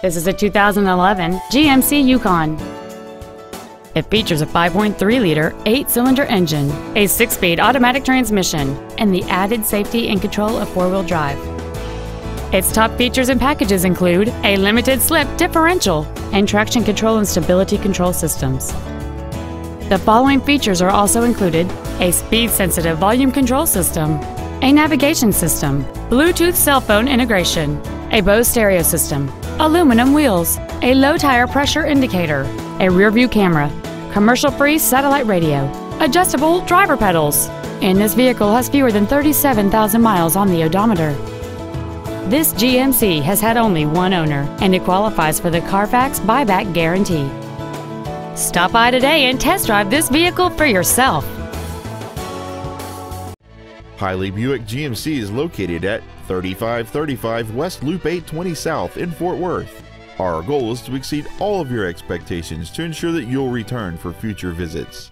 This is a 2011 GMC Yukon. It features a 5.3-liter, eight-cylinder engine, a six-speed automatic transmission, and the added safety and control of four-wheel drive. Its top features and packages include a limited slip differential and traction control and stability control systems. The following features are also included a speed sensitive volume control system, a navigation system, Bluetooth cell phone integration, a Bose stereo system, aluminum wheels, a low tire pressure indicator, a rear view camera, commercial free satellite radio, adjustable driver pedals, and this vehicle has fewer than 37,000 miles on the odometer. This GMC has had only one owner and it qualifies for the Carfax buyback guarantee. Stop by today and test drive this vehicle for yourself. Hiley Buick GMC is located at 3535 West Loop 820 South in Fort Worth. Our goal is to exceed all of your expectations to ensure that you'll return for future visits.